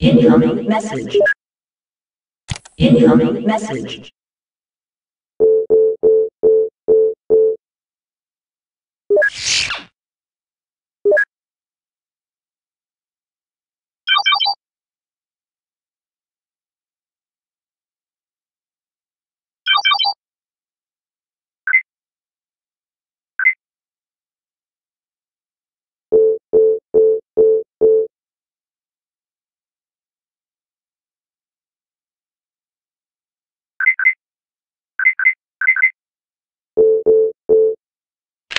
Incoming message. Incoming message.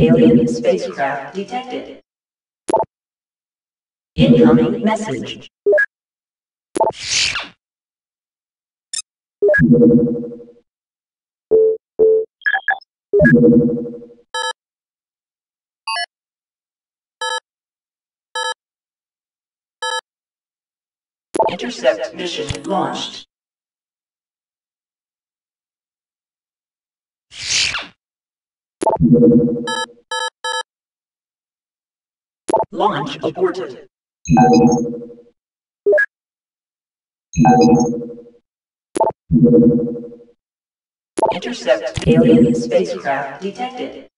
Alien spacecraft detected. Incoming message. Intercept mission launched. Launch aborted. Intercept alien spacecraft detected.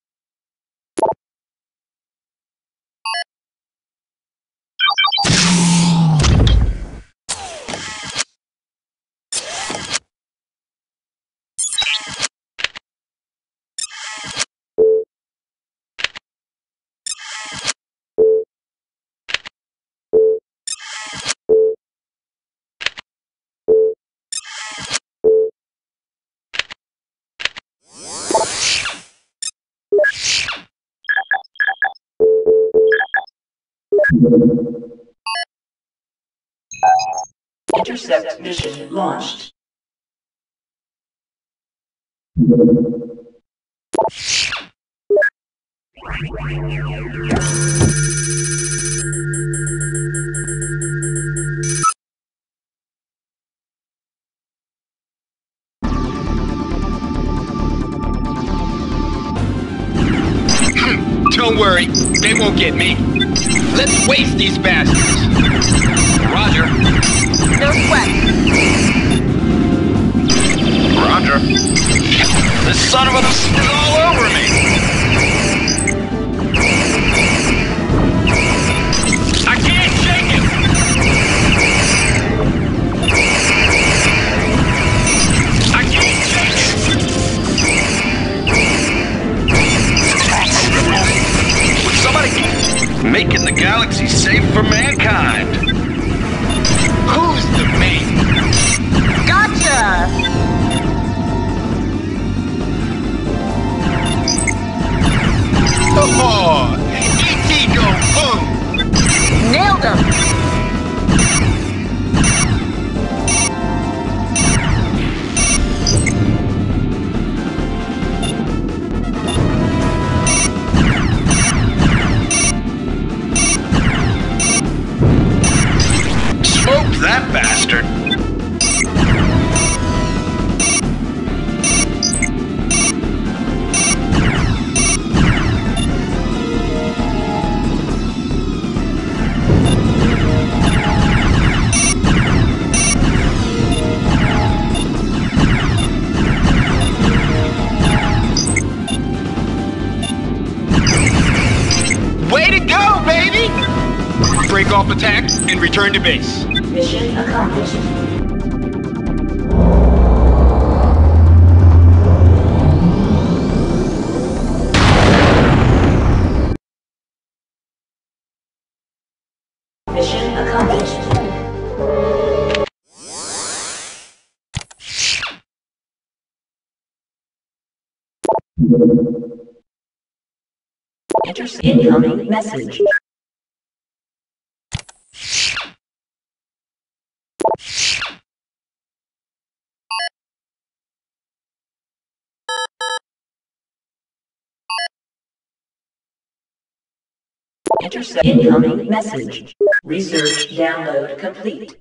Intercept mission launched. Hmm, don't worry, they won't get me. Let's waste these bastards. Roger. No sweat. Roger. This son of a is all over me. Making the galaxy safe for mankind? Who's the main? Gotcha. Oh, E.T. go boom! Nailed him. Bastard! Way to go, baby! Break off attack and return to base. Mission accomplished. Mission accomplished. Incoming message. Intercept incoming message. Research download complete.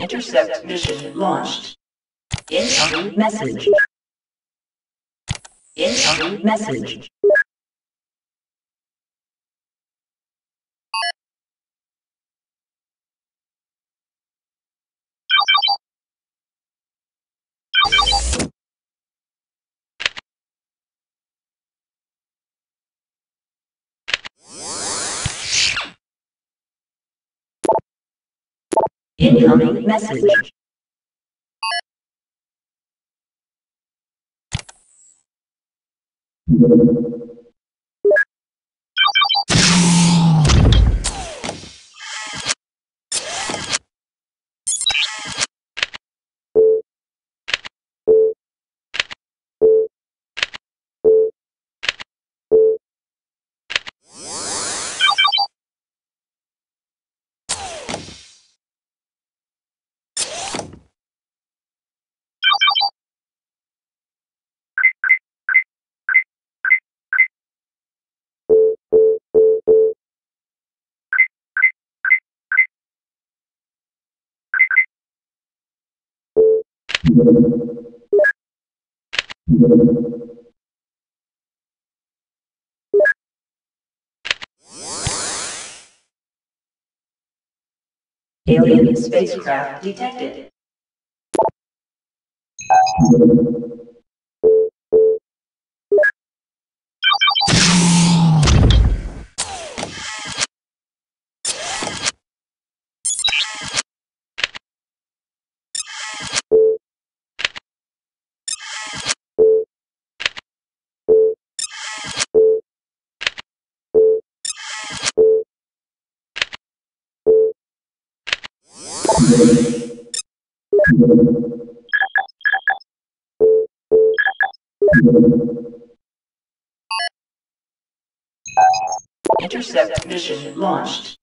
Intercept mission launched. Incoming message. Incoming message. Incoming message. Alien spacecraft detected. Intercept mission launched.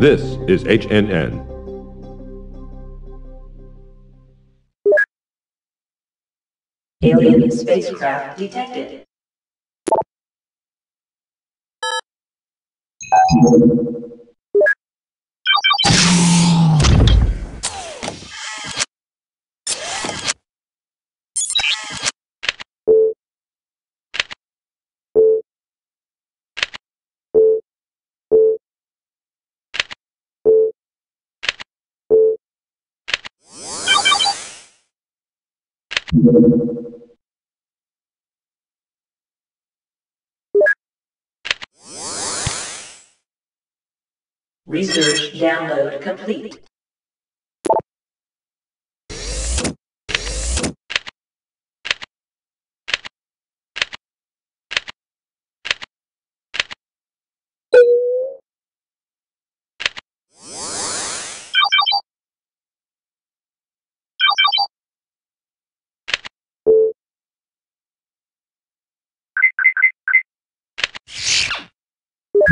This is HNN. Alien spacecraft detected. Research download complete.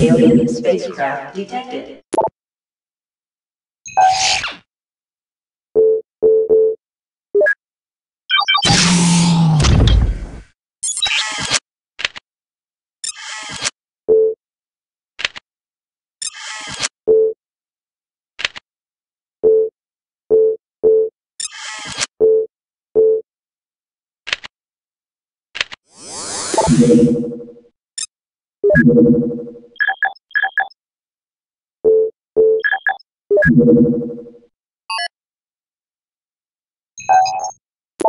Alien spacecraft detected.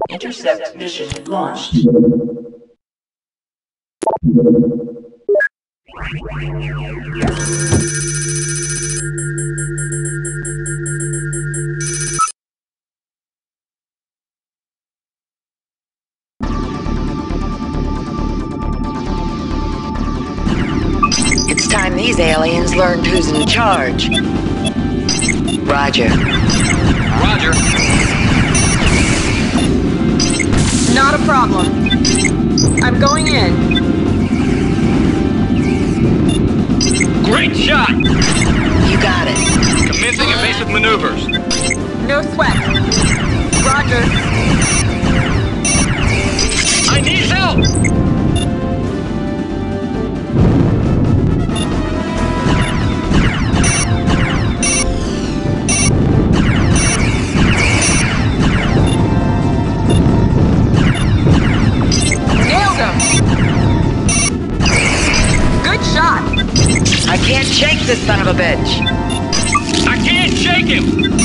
Intercept mission launched. Aliens learned who's in charge. Roger. Roger. Not a problem. I'm going in. Great shot! You got it. Commencing evasive maneuvers. No sweat. Roger. I need help! This son of a bitch. I can't shake him!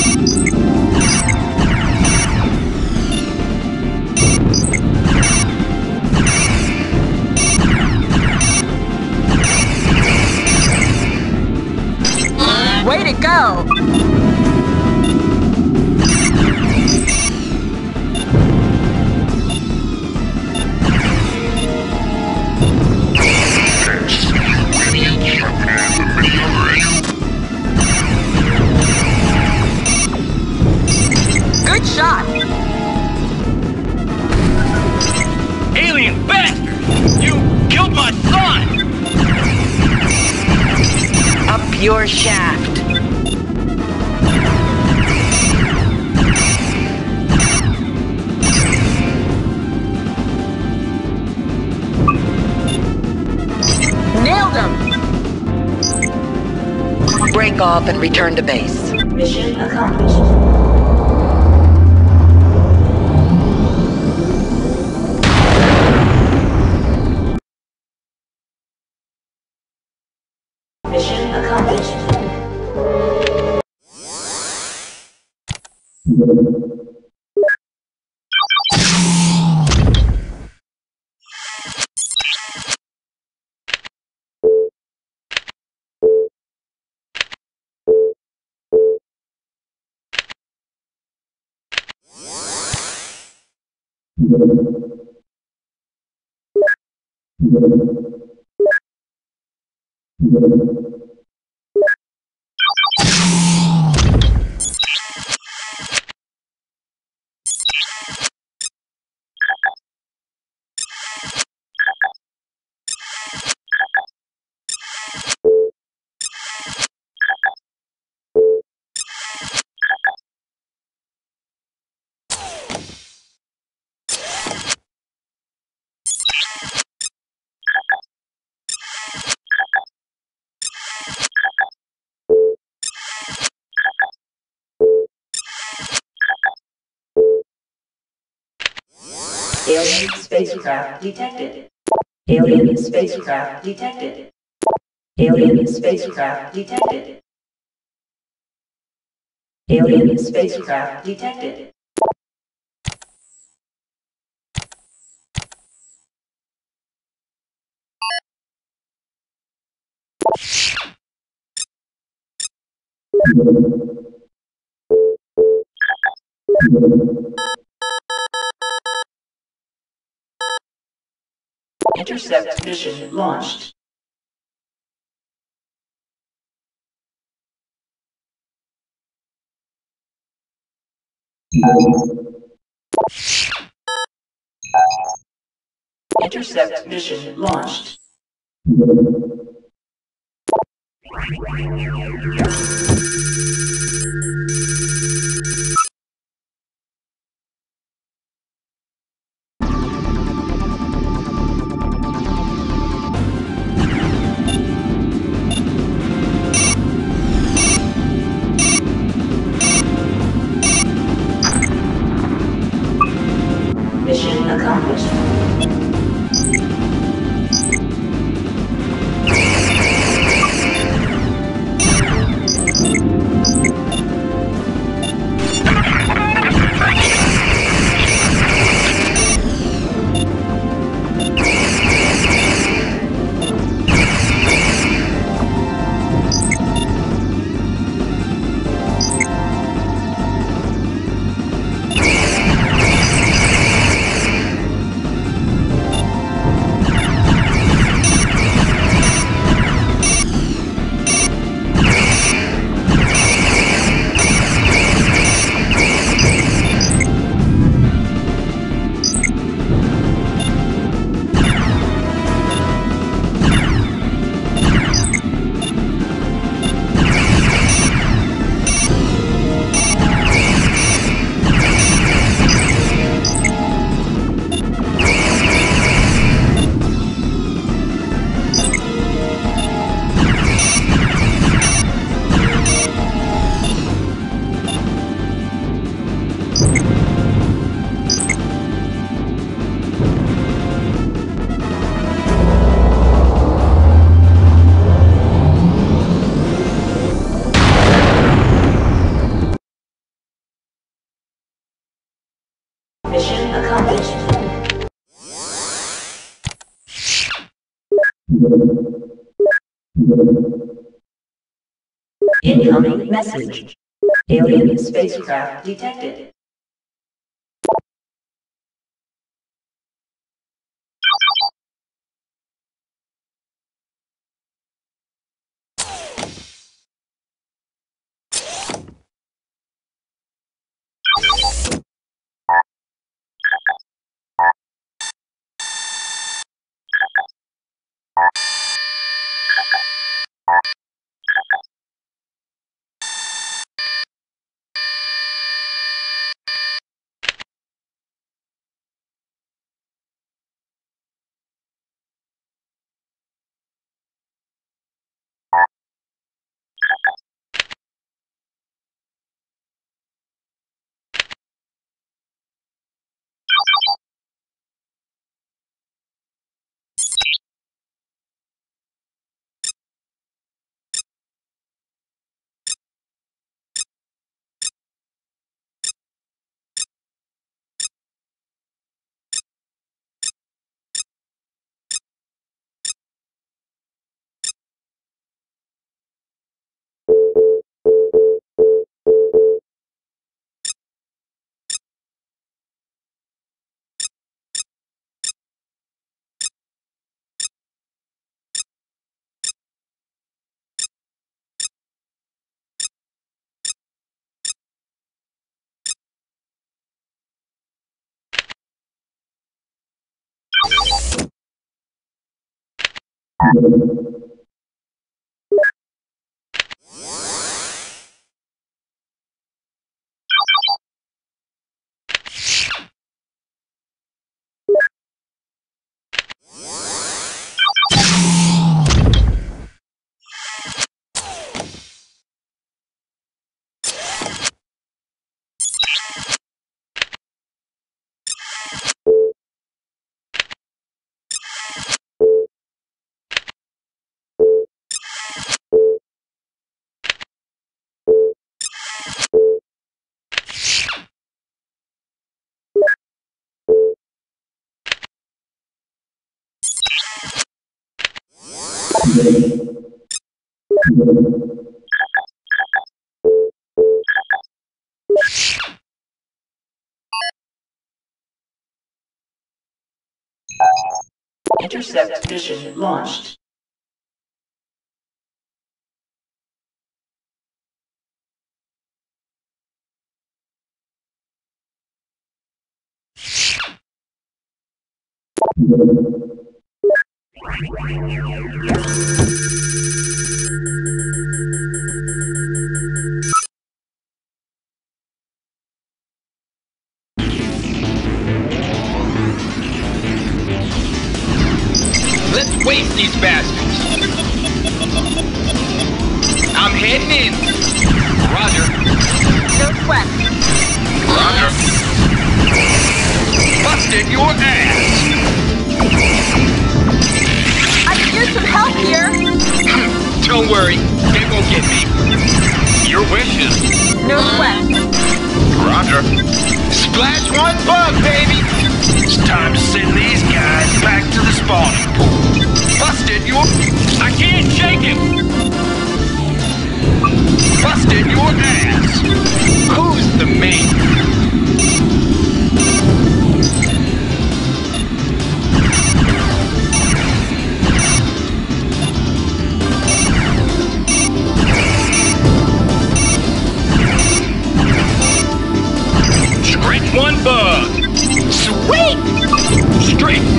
Shot. Alien bastard! You killed my son! Up your shaft. Nailed him. Break off and return to base. Mission accomplished. Alien spacecraft detected. Alien spacecraft detected. Alien spacecraft detected. Alien spacecraft detected. Intercept mission launched. Intercept mission launched. Incoming message. Alien spacecraft detected. Thank you. Intercept mission launched. Let's waste these bastards. I'm heading in. Roger. No sweat. Roger. Busted your ass. Some help here. Don't worry, they won't get me. Your wishes. No sweat. Roger. Splash one bug, baby. It's time to send these guys back to the spawning pool. Busted your... I can't shake him. Busted your ass. Who's the mate? Bug. Sweet! Straight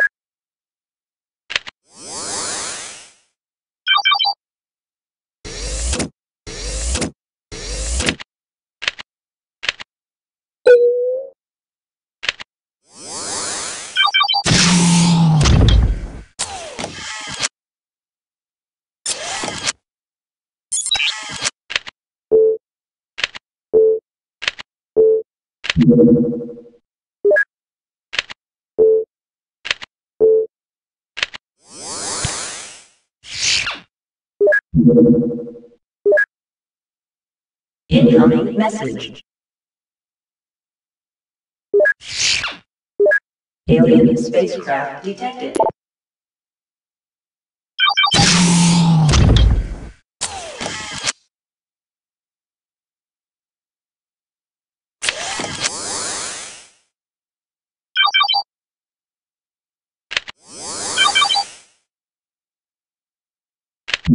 Incoming message. Alien spacecraft detected.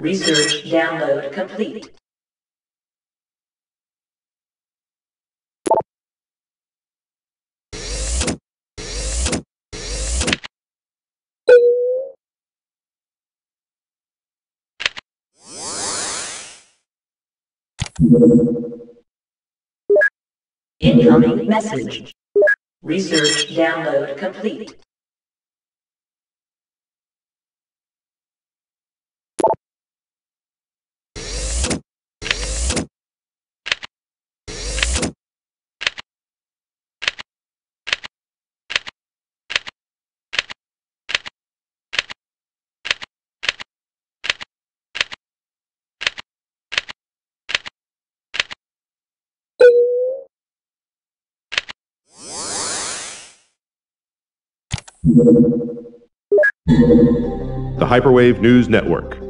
Research download complete. Incoming message. Research download complete. The Hyperwave News Network.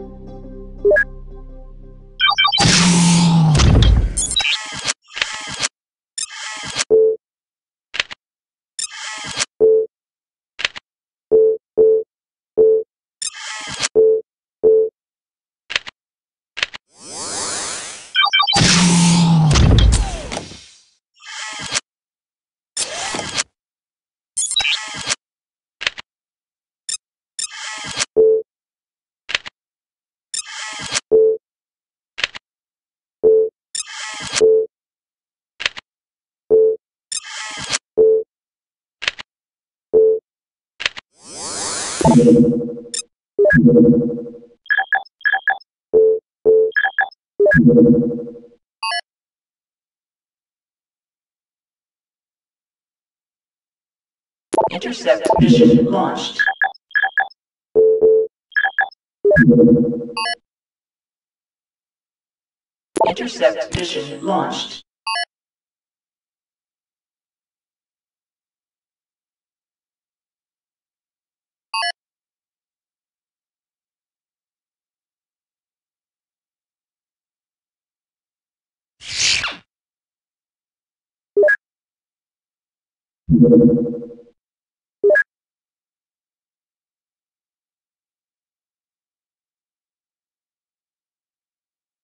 Intercept mission launched. Intercept mission launched.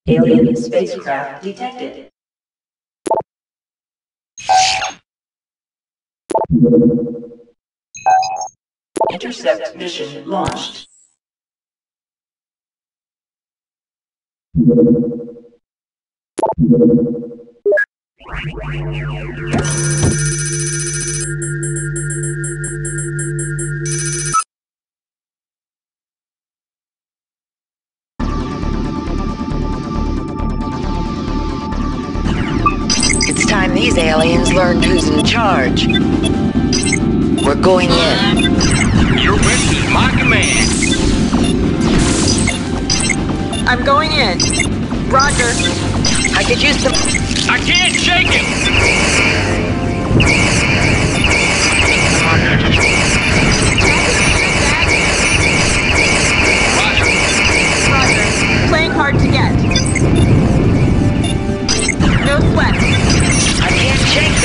Alien spacecraft detected. Intercept mission launched. Charge. We're going in. Your wish is my command. I'm going in. Roger. I could use some. I can't shake him.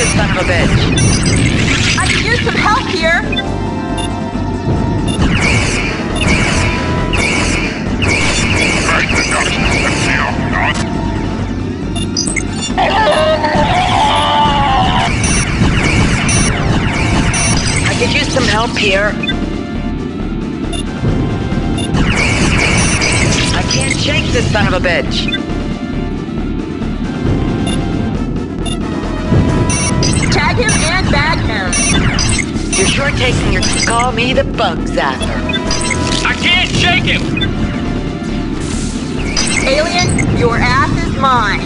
This son of a bitch. I could use some help here. I could use some help here. I can't shake this son of a bitch. You're sure taking your. Call me the bug zapper. I can't shake him. Alien, your ass is mine.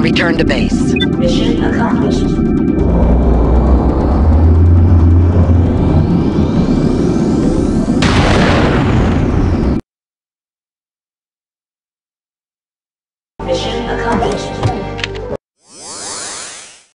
And return to base. Mission accomplished.